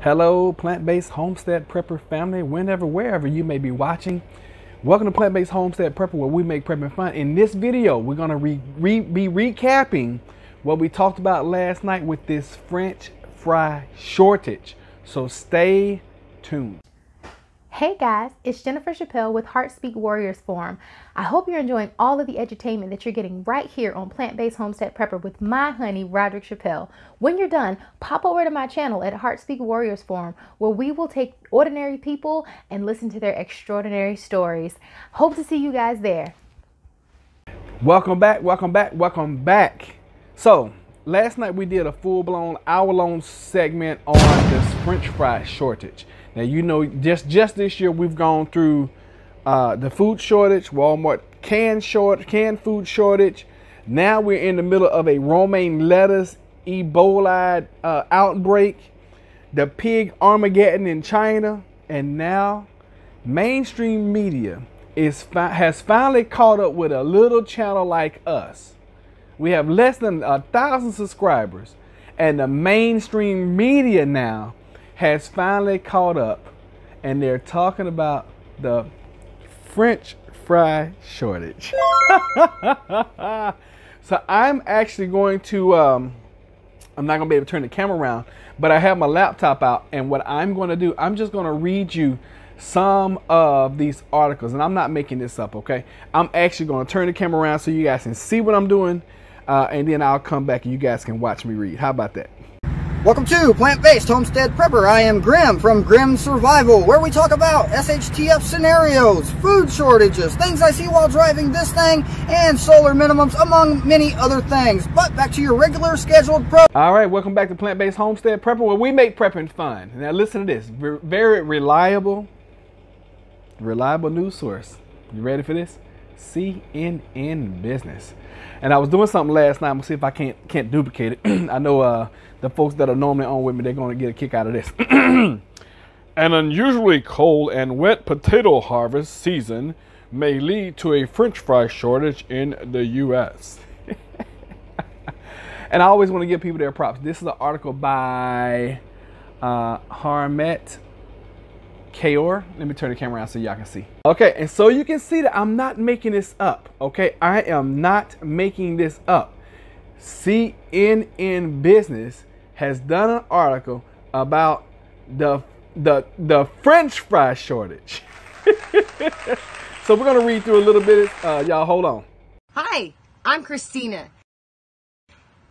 Hello, plant based homestead prepper family, whenever, wherever you may be watching. Welcome to Plant Based Homestead Prepper, where we make prepping fun. In this video, we're going to re re be recapping what we talked about last night with this French fry shortage. So stay tuned. Hey guys, it's Jennifer Chappelle with Heartspeak Warriors Forum. I hope you're enjoying all of the edutainment that you're getting right here on Plant Based Homestead Prepper with my honey, Roderick Chappelle. When you're done, pop over to my channel at Heartspeak Warriors Forum, where we will take ordinary people and listen to their extraordinary stories. Hope to see you guys there. Welcome back, welcome back, welcome back. So, last night we did a full blown hour long segment on this French fry shortage. Now you know just just this year we've gone through uh, the food shortage, Walmart canned short canned food shortage. Now we're in the middle of a romaine lettuce Ebola uh, outbreak, the pig Armageddon in China, and now mainstream media is fi- has finally caught up with a little channel like us. We have less than a thousand subscribers, and the mainstream media now has finally caught up and they're talking about the French fry shortage. so I'm actually going to, um, I'm not going to be able to turn the camera around, but I have my laptop out. And what I'm going to do, I'm just going to read you some of these articles. And I'm not making this up, okay? I'm actually going to turn the camera around so you guys can see what I'm doing. Uh, and then I'll come back and you guys can watch me read. How about that? Welcome to Plant-Based Homestead Prepper. I am Grim from Grim Survival, where we talk about SHTF scenarios, food shortages, things I see while driving this thing, and solar minimums, among many other things. But back to your regular scheduled pro. All right, welcome back to Plant-Based Homestead Prepper, where we make prepping fun. Now listen to this, very reliable, reliable news source. You ready for this? CNN Business. And I was doing something last night. I'm gonna see if I can't can't duplicate it. I know uh, the folks that are normally on with me, they're gonna get a kick out of this. An unusually cold and wet potato harvest season may lead to a French fry shortage in the U.S. and I always want to give people their props. This is an article by uh, Harmeet Kayor. Let me turn the camera around so y'all can see. Okay, and so you can see that I'm not making this up. Okay, I am not making this up. CNN Business has done an article about the the the French fry shortage. so we're gonna read through a little bit. Uh, y'all hold on. Hi, I'm Christina,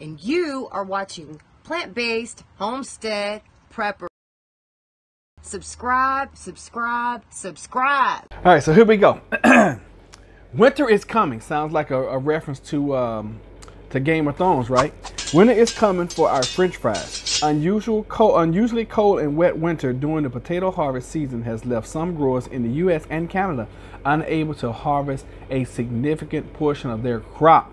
and you are watching Plant-Based Homestead Prepper subscribe, subscribe, subscribe. All right, so here we go. Winter is coming. Sounds like a, a reference to um, to Game of Thrones, right? Winter is coming for our French fries. Unusual cold, unusually cold and wet winter during the potato harvest season has left some growers in the U.S. and Canada unable to harvest a significant portion of their crop.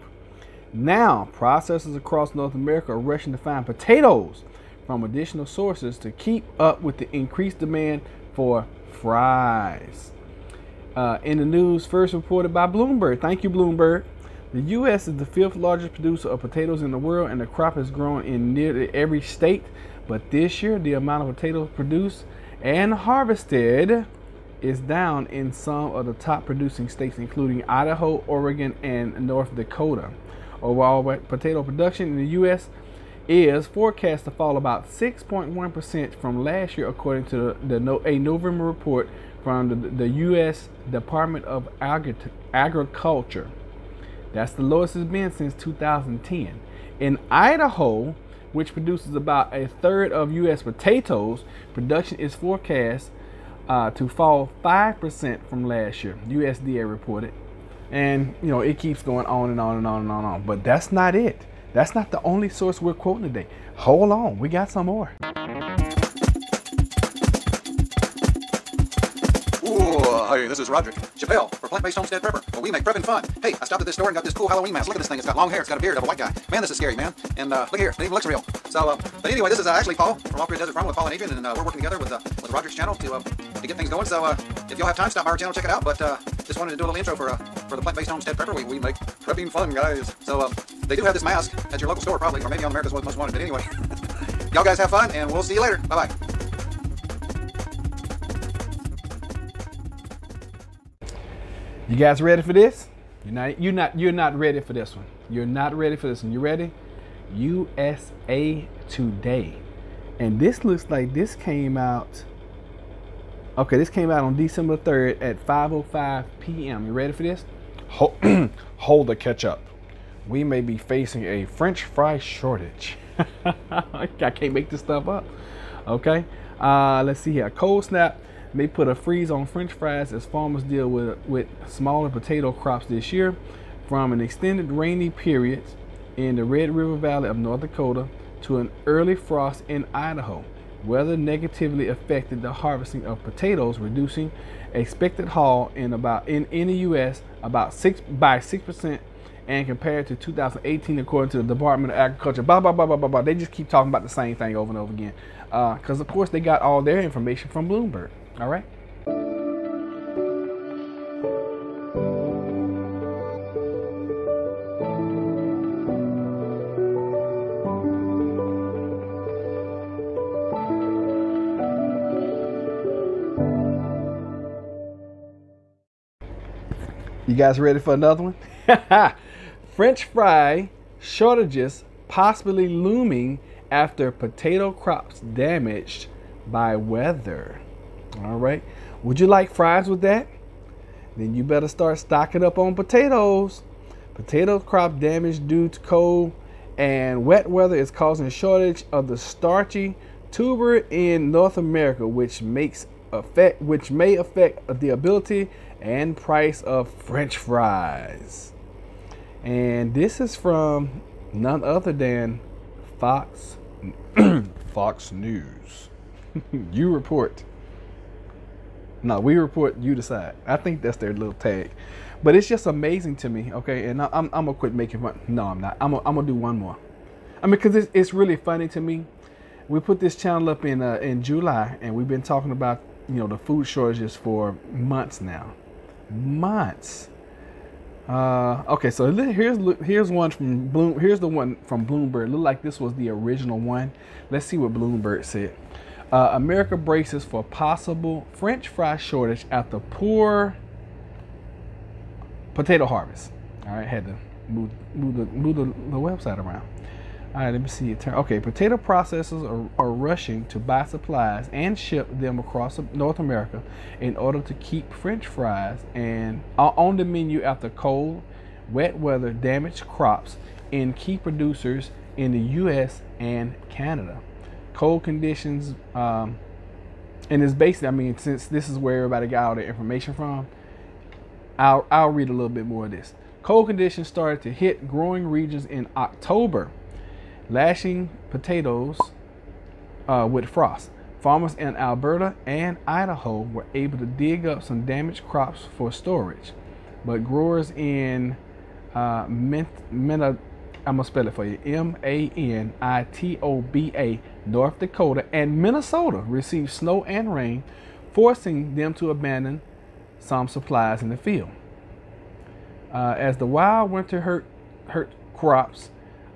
Now, processors across North America are rushing to find potatoes from additional sources to keep up with the increased demand for fries. Uh, in the news, first reported by Bloomberg. Thank you, Bloomberg. The U.S. is the fifth largest producer of potatoes in the world, and the crop has grown in nearly every state. But this year, the amount of potatoes produced and harvested is down in some of the top producing states, including Idaho, Oregon, and North Dakota. Overall, potato production in the U.S is forecast to fall about 6.1% from last year, according to the, the a November report from the, the U.S. Department of Agri Agriculture. That's the lowest it's been since 2010. In Idaho, which produces about a third of U.S. potatoes, production is forecast uh, to fall 5% from last year, USDA reported. And, you know, it keeps going on and on and on and on and on. But that's not it. That's not the only source we're quoting today. Hold on, we got some more. Hey, this is Roderick Chappelle for Plant Based Homestead Prepper, where we make prepping fun. Hey, I stopped at this store and got this cool Halloween mask. Look at this thing. It's got long hair. It's got a beard of a white guy. Man, this is scary, man. And uh, look here. It even looks real. So, uh, but anyway, this is uh, actually Paul from Grid Desert Farm with Paul and Adrian, and uh, we're working together with uh, with Roderick's channel to uh, to get things going. So, uh, if y'all have time, stop by our channel, check it out. But uh, just wanted to do a little intro for for the Plant Based Homestead Prepper. We, we make That'd be fun, guys. So, um, they do have this mask at your local store, probably, or maybe on America's Most Wanted. But anyway, y'all guys have fun, and we'll see you later. Bye bye. You guys ready for this? You're not. You're not. You're not ready for this one. You're not ready for this one. You ready? USA Today, and this looks like this came out. Okay, this came out on December 3rd at 5:05 p.m. You ready for this? Hold, the ketchup. We may be facing a French fry shortage. I can't make this stuff up. Okay, uh, let's see here. Cold snap may put a freeze on French fries as farmers deal with with smaller potato crops this year, from an extended rainy period in the Red River Valley of North Dakota to an early frost in Idaho. Weather negatively affected the harvesting of potatoes, reducing expected haul in about in, in the U.S. about six by six percent, and compared to 2018, according to the Department of Agriculture. Blah blah blah blah blah blah. They just keep talking about the same thing over and over again, because uh, of course they got all their information from Bloomberg. All right. You guys ready for another one? French fry shortages possibly looming after potato crops damaged by weather. All right. Would you like fries with that? Then you better start stocking up on potatoes. Potato crop damage due to cold and wet weather is causing a shortage of the starchy tuber in North America, which makes affect which may affect the ability and price of French fries. And this is from none other than Fox Fox News. you report. No, we report, you decide. I think that's their little tag. But it's just amazing to me, okay? And I, am I'm gonna quit making fun. No, I'm not. I'm I'm gonna do one more. I mean, because it's, it's really funny to me. We put this channel up in uh, in July, and we've been talking about you know the food shortages for months now, months. Uh, okay, so here's here's one from Bloom. Here's the one from Bloomberg. Look like this was the original one. Let's see what Bloomberg said. Uh, America braces for possible French fry shortage after poor potato harvest. All right, had to move, move, the, move the, the website around. All right, let me see. Okay, potato processors are, are rushing to buy supplies and ship them across North America in order to keep French fries and uh, on the menu after cold, wet weather damaged crops in key producers in the U.S. and Canada cold conditions, um, and it's basically, I mean, since this is where everybody got all the information from, I'll, I'll read a little bit more of this. Cold conditions started to hit growing regions in October, lashing potatoes uh, with frost. Farmers in Alberta and Idaho were able to dig up some damaged crops for storage, but growers in uh, Manitoba I'm gonna spell it for you. M A N I T O B A, North Dakota, and Minnesota received snow and rain, forcing them to abandon some supplies in the field. Uh, as the wild winter hurt hurt crops,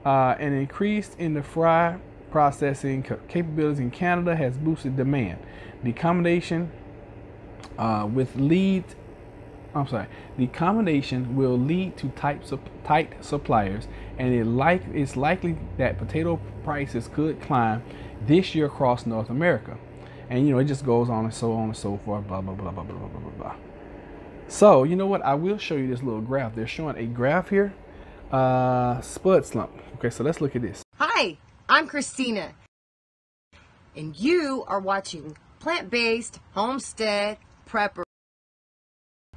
uh, an increase in the fry processing capabilities in Canada has boosted demand. The combination uh, with lead I'm sorry, the combination will lead to tight, tight suppliers, and it like it's likely that potato prices could climb this year across North America. And you know, it just goes on and so on and so forth, blah blah blah blah blah blah blah blah. So you know what? I will show you this little graph. They're showing a graph here, uh, spud slump. Okay, so let's look at this. Hi, I'm Christina, and you are watching Plant-Based Homestead Prepper.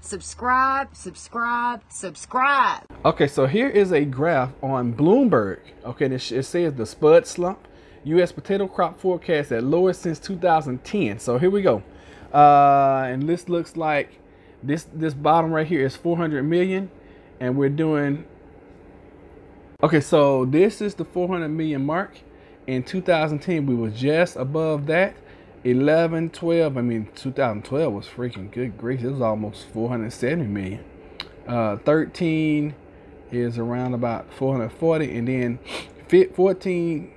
Subscribe, subscribe, subscribe. Okay, so here is a graph on Bloomberg. Okay, it, it says the spud slump, U.S. potato crop forecast at lowest since 2010. So here we go. Uh, and this looks like this this bottom right here is 400 million, and we're doing. Okay, so this is the 400 million mark. In 2010, we were just above that. 11, 12, I mean, 2012 was freaking good grace. It was almost 470 million. Uh, 13 is around about 440. And then 14,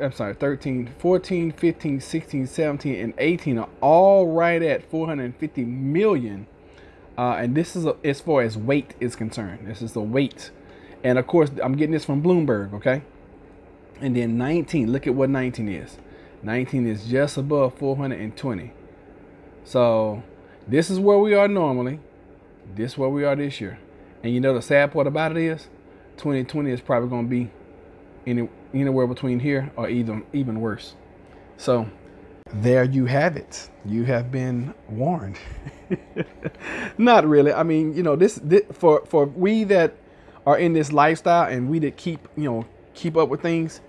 I'm sorry, 13, 14, 15, 16, 17, and 18 are all right at 450 million Uh, and this is a, as far as weight is concerned. This is the weight. And of course, I'm getting this from Bloomberg, okay? And then 19, look at what 19 is. 19 is just above 420. So this is where we are normally. This is where we are this year. And you know the sad part about it is 2020 is probably going to be any, anywhere between here or even even worse. So there you have it. You have been warned. Not really. I mean, you know, this, this for for we that are in this lifestyle and we that keep, you know, keep up with things,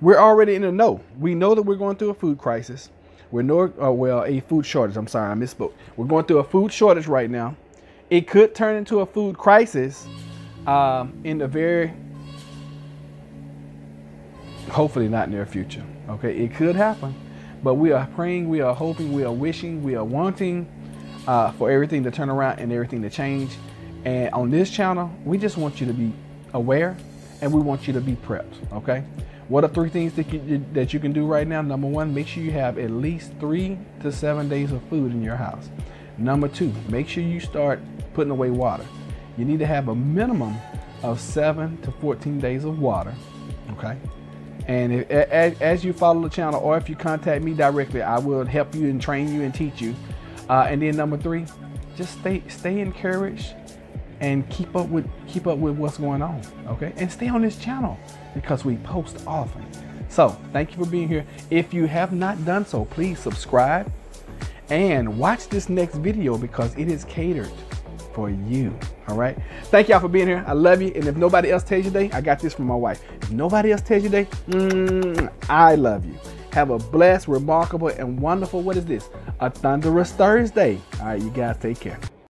we're already in the know. We know that we're going through a food crisis. We're no, uh, well, a food shortage. I'm sorry, I misspoke. We're going through a food shortage right now. It could turn into a food crisis um, in the very, hopefully not near future. Okay, it could happen, but we are praying, we are hoping, we are wishing, we are wanting uh, for everything to turn around and everything to change. And on this channel, we just want you to be aware and we want you to be prepped. Okay. What are three things that you, that you can do right now? Number one, make sure you have at least three to seven days of food in your house. Number two, make sure you start putting away water. You need to have a minimum of seven to 14 days of water. Okay. And if, as, as, you follow the channel or if you contact me directly, I will help you and train you and teach you. Uh, and then number three, just stay stay encouraged and keep up with keep up with what's going on. Okay. And stay on this channel because we post often. So thank you for being here. If you have not done so, please subscribe and watch this next video because it is catered for you. All right. Thank y'all for being here. I love you. And if nobody else tells you today, I got this from my wife. If nobody else tells you today, mm, I love you. Have a blessed, remarkable, and wonderful, what is this? A thunderous Thursday. All right, you guys take care.